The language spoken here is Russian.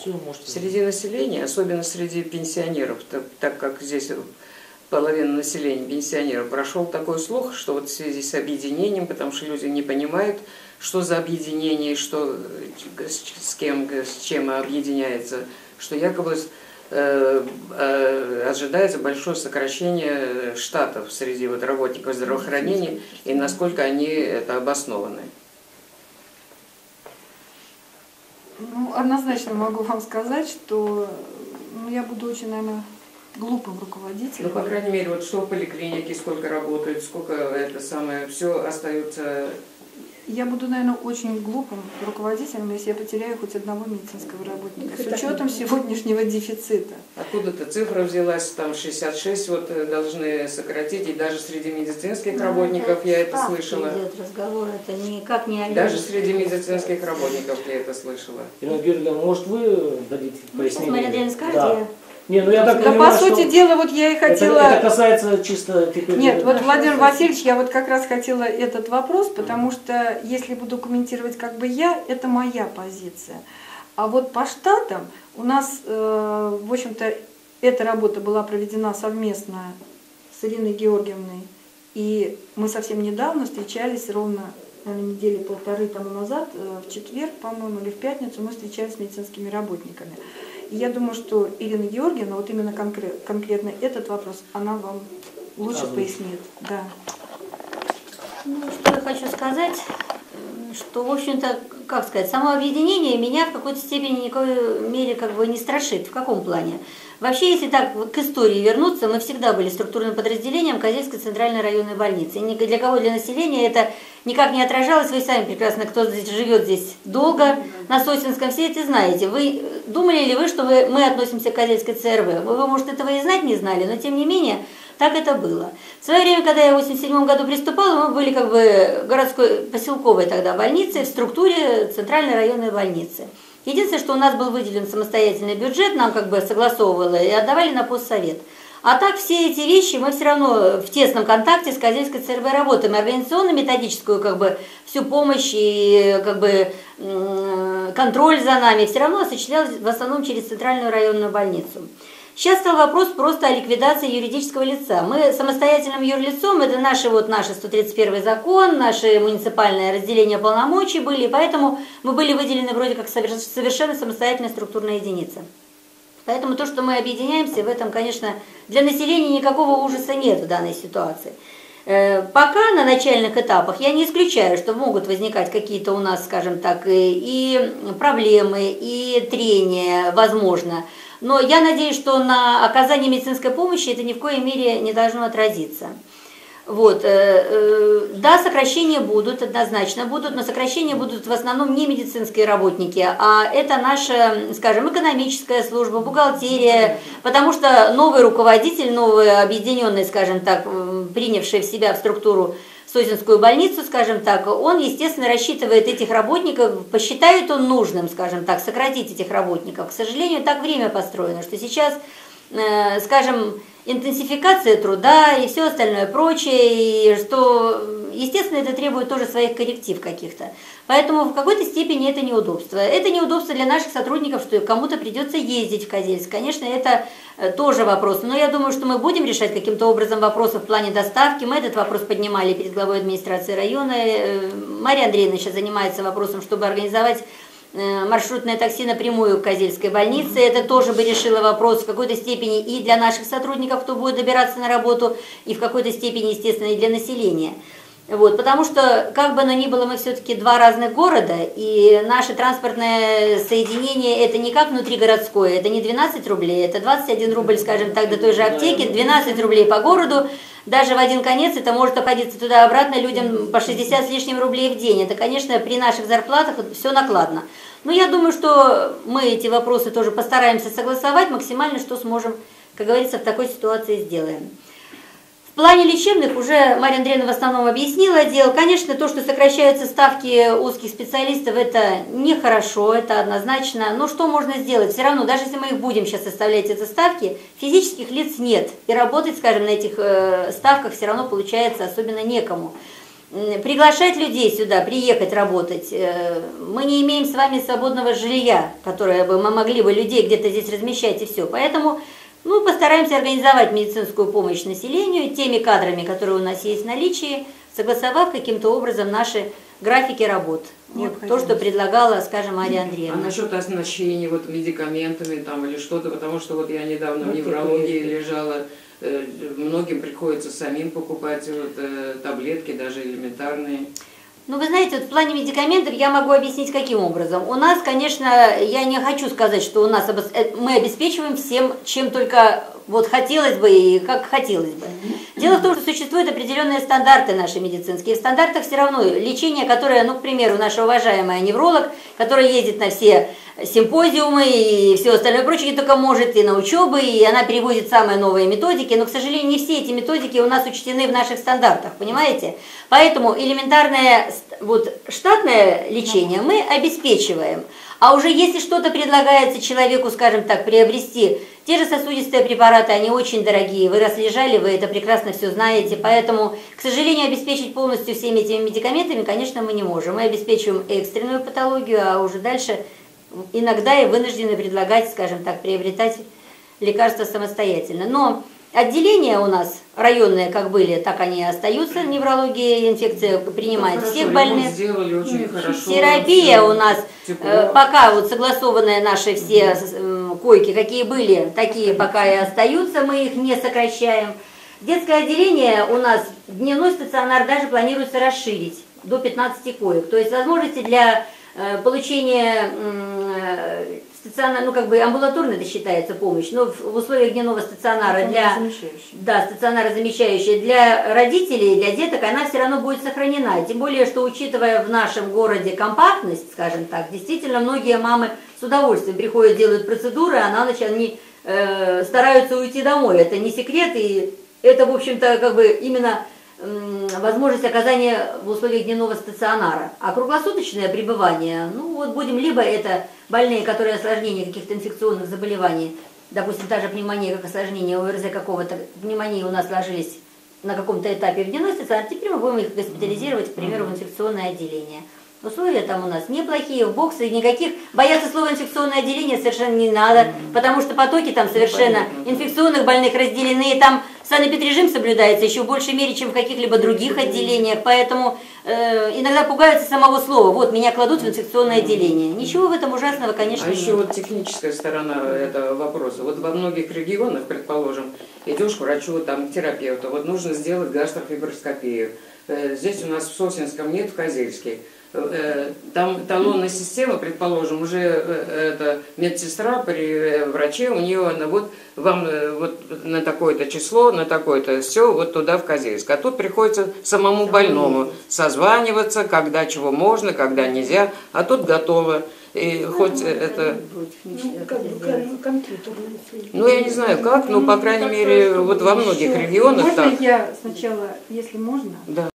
Все. Среди населения, особенно среди пенсионеров, так, так как здесь половина населения пенсионеров, прошел такой слух, что вот в связи с объединением, потому что люди не понимают, что за объединение, что, с кем, с чем объединяется, что якобы э, э, ожидается большое сокращение штатов среди вот работников здравоохранения и насколько они это обоснованы. Ну, однозначно могу вам сказать, что ну, я буду очень, наверное, глупым руководителем. Ну, по крайней мере, вот что в сколько работает, сколько это самое, все остается я буду, наверное, очень глупым руководителем, если я потеряю хоть одного медицинского работника, с учетом сегодняшнего дефицита. Откуда-то цифра взялась, там 66 вот э, должны сократить, и даже среди медицинских ну, работников я это слышала. идет разговор, это никак не о Даже среди медицинских работников я это слышала. Ирина Георгиевна, может вы дадите ну, пояснение? Смотря Дрянь скажет, да. Не, ну я так да понимаю, по сути что дела, вот я и хотела... Это, это касается чисто теперь... Нет, вот Владимир Васильевич, я вот как раз хотела этот вопрос, потому что если буду комментировать как бы я, это моя позиция. А вот по штатам у нас, э, в общем-то, эта работа была проведена совместно с Ириной Георгиевной, и мы совсем недавно встречались ровно наверное, недели полторы тому назад, э, в четверг, по-моему, или в пятницу мы встречались с медицинскими работниками. И я думаю, что Ирина Георгиевна, вот именно конкрет, конкретно этот вопрос, она вам лучше а, пояснит. Да. Ну, что я хочу сказать, что, в общем-то, как сказать, само объединение меня в какой-то степени никакой мере как бы не страшит. В каком плане? Вообще, если так к истории вернуться, мы всегда были структурным подразделением Козельской центральной районной больницы. И для кого, для населения это никак не отражалось. Вы сами прекрасно, кто здесь живет здесь долго, на Сосинском, все это знаете. Вы думали ли вы, что вы, мы относимся к Козельской ЦРВ? Вы, может, этого и знать не знали, но тем не менее, так это было. В свое время, когда я в 87 году приступала, мы были как бы городской, поселковой тогда больницей в структуре центральной районной больницы. Единственное, что у нас был выделен самостоятельный бюджет, нам как бы согласовывало и отдавали на постсовет. А так все эти вещи мы все равно в тесном контакте с Козельской ЦРБ работаем. Организационно-методическую как бы всю помощь и как бы контроль за нами все равно осуществлялся в основном через центральную районную больницу. Сейчас стал вопрос просто о ликвидации юридического лица. Мы самостоятельным юрлицом, это наши, вот, наши 131 закон, наше муниципальное разделение полномочий были, поэтому мы были выделены вроде как совершенно самостоятельная структурная единица. Поэтому то, что мы объединяемся, в этом, конечно, для населения никакого ужаса нет в данной ситуации. Э, пока на начальных этапах я не исключаю, что могут возникать какие-то у нас, скажем так, и проблемы, и трения, возможно. Но я надеюсь, что на оказание медицинской помощи это ни в коей мере не должно отразиться. Вот, э, э, да, сокращения будут, однозначно будут, но сокращения будут в основном не медицинские работники, а это наша, скажем, экономическая служба, бухгалтерия, потому что новый руководитель, новый объединенный, скажем так, принявший в себя в структуру Созинскую больницу, скажем так, он, естественно, рассчитывает этих работников, посчитает он нужным, скажем так, сократить этих работников. К сожалению, так время построено, что сейчас, э, скажем, интенсификация труда и все остальное прочее, и что, естественно, это требует тоже своих корректив каких-то. Поэтому в какой-то степени это неудобство. Это неудобство для наших сотрудников, что кому-то придется ездить в Козельск. Конечно, это э, тоже вопрос. Но я думаю, что мы будем решать каким-то образом вопросы в плане доставки. Мы этот вопрос поднимали перед главой администрации района. Э, Мария Андреевна сейчас занимается вопросом, чтобы организовать э, маршрутное такси напрямую к Козельской больнице. Это тоже бы решило вопрос в какой-то степени и для наших сотрудников, кто будет добираться на работу, и в какой-то степени, естественно, и для населения. Вот, потому что, как бы оно ни было, мы все-таки два разных города, и наше транспортное соединение это не как внутригородское, это не 12 рублей, это 21 рубль, скажем так, до той же аптеки, 12 рублей по городу, даже в один конец это может обходиться туда-обратно людям по 60 с лишним рублей в день. Это, конечно, при наших зарплатах все накладно. Но я думаю, что мы эти вопросы тоже постараемся согласовать максимально, что сможем, как говорится, в такой ситуации сделаем. В плане лечебных уже Мария Андреевна в основном объяснила дело. Конечно, то, что сокращаются ставки узких специалистов, это нехорошо, это однозначно. Но что можно сделать? Все равно, даже если мы их будем сейчас составлять, эти ставки, физических лиц нет. И работать, скажем, на этих э, ставках все равно получается особенно некому. приглашать людей сюда, приехать работать. Э, Мы не имеем с вами свободного жилья, которое бы мы могли бы людей где-то здесь размещать и все. Поэтому ну, постараемся организовать медицинскую помощь населению теми кадрами, которые у нас есть в наличии, согласовав каким-то образом наши графики работ. Вот то, что предлагала, скажем, Мария А Андреевна. насчет оснащения вот медикаментами там или что-то, потому что вот я недавно в Ну, неврологии типа, лежала, э, многим приходится самим покупать вот, э, таблетки, даже элементарные. Ну, вы знаете, вот в плане медикаментов я могу объяснить каким образом. У нас, конечно, я не хочу сказать, что у нас обос- э, мы обеспечиваем всем, чем только вот хотелось бы и как хотелось бы. Дело в том, что существуют определенные стандарты наши медицинские. В стандартах все равно лечение, которое, ну, к примеру, наша уважаемая невролог, которая ездит на все симпозиумы и все остальное прочее, не только может и на учебы, и она переводит самые новые методики, но, к сожалению, не все эти методики у нас учтены в наших стандартах, понимаете? Поэтому элементарное вот, штатное лечение мы обеспечиваем. А уже если что-то предлагается человеку, скажем так, приобрести, те же сосудистые препараты, они очень дорогие, вы раз вы это прекрасно все знаете, поэтому, к сожалению, обеспечить полностью всеми этими медикаментами, конечно, мы не можем. Мы обеспечиваем экстренную патологию, а уже дальше иногда и вынуждены предлагать, скажем так, приобретать лекарства самостоятельно. Но отделения у нас районные, как были, так они и остаются. Неврология, инфекция принимает Ну, всех хорошо, больных. сделали очень хорошо. Терапия у нас тепло. э, пока вот согласованные наши все э, койки, какие были, такие пока и остаются, мы их не сокращаем. Детское отделение у нас дневной стационар даже планируется расширить до 15 коек. То есть возможности для э, получения э, стационара, ну как бы амбулаторной это считается помощь, но в в условиях дневного стационара для да, стационара замещающая для родителей, для деток, она все равно будет сохранена. Тем более, что учитывая в нашем городе компактность, скажем так, действительно многие мамы с удовольствием приходят, делают процедуры, а на ночь они э, стараются уйти домой. Это не секрет, и это, в общем-то, как бы именно возможность оказания в условиях дневного стационара. А круглосуточное пребывание, ну вот будем либо это больные, которые осложнения каких-то инфекционных заболеваний, допустим, та же пневмония как осложнение ОРЗ какого-то, пневмонии у нас ложились на каком-то этапе в дневной стационар, теперь мы будем их госпитализировать, к примеру, в инфекционное отделение. Условия там у нас неплохие, в боксы, никаких, бояться слова инфекционное отделение совершенно не надо, потому что потоки там совершенно понятно. инфекционных больных разделены, там санэпидрежим соблюдается еще в большей мере, чем в каких-либо других отделениях, поэтому э, иногда пугаются самого слова, вот, меня кладут в инфекционное отделение. Ничего в этом ужасного, конечно, А еще нет. вот техническая сторона этого вопроса. Вот во многих регионах, предположим, идешь к врачу, там, к терапевту, вот нужно сделать гастрофиброскопию. Э, Здесь у нас в Сосинском нет, в Козельске. Э, Там талонная система, предположим, уже э, это медсестра при враче, у нее она вот вам вот на такое-то число, на такое-то все, вот туда в Козельск. А тут приходится самому больному созваниваться, когда чего можно, когда нельзя, а тут готово. И хоть это Ну, как бы связь. ну, я не знаю как, но, по крайней как-то, мере, вот во многих регионах Можно так. я сначала, если можно, Да.